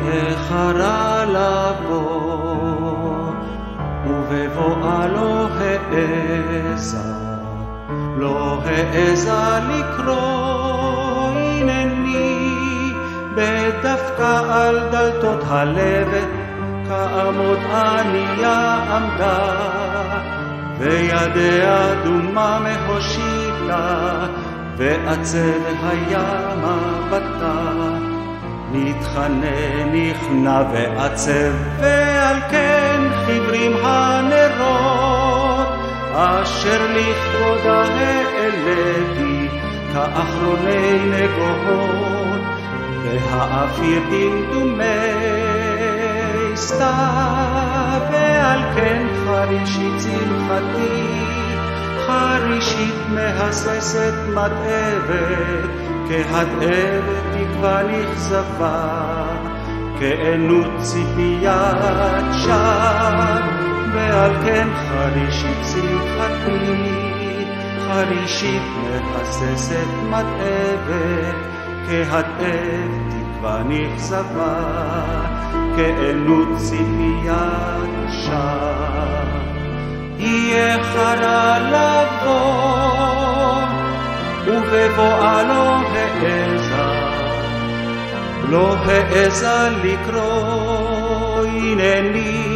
היא איחרה לבוא, ובבואה לא העזה, לא העזה לקרוא, הנני בדווקא על דלתות הלב, כעמוד ענייה עמדה, וידיה דומה מהושיטה, ועצב היה מבטה. מתחנן, נכנע ועצב, ועל כן חיוורים הנרות, אשר לכבודה העליתי כאחרוני נגוהות, והאפיר דמדומי סתיו, ועל כן חרישית שמחתי, חרישית מהססת מרהבת, כהדהבת תקווה נכזבה, כענות ציפיית שווא, ועל כן חרישית שמחתי, חרישית מהססת מרהבת, כהדהב תקווה נכזבה, כענות ציפיית שווא. יהיה חרה לבוא, ובבואה לא העזה, לא העזה לקרוא, הנני